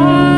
Bye.